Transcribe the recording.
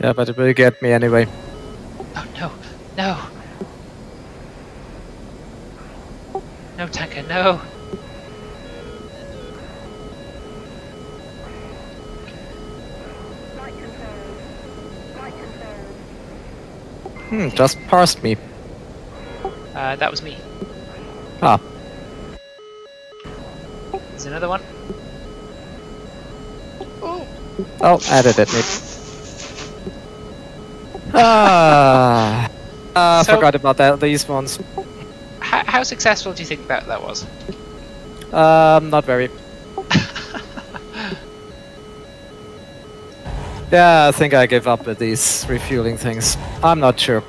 Yeah, but it will get me anyway. Oh no, no. No, tanker, no. Hmm, just passed me. Uh, that was me. Ah, There's another one. Oh, oh, added it me. Ah, ah, So- forgot about that. These ones. how, how successful do you think that that was? Um, not very. Yeah, I think I give up with these refueling things. I'm not sure.